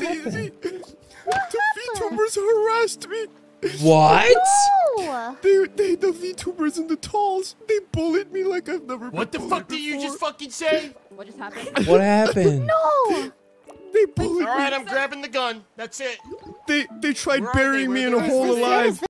What the VTubers harassed me. What? No. They, they, the VTubers and the talls, they bullied me like I've never been What the fuck did you just fucking say? What just happened? What happened? No. They bullied All right, me. I'm grabbing the gun. That's it. They, they tried Where burying they? burying me in a hole alive.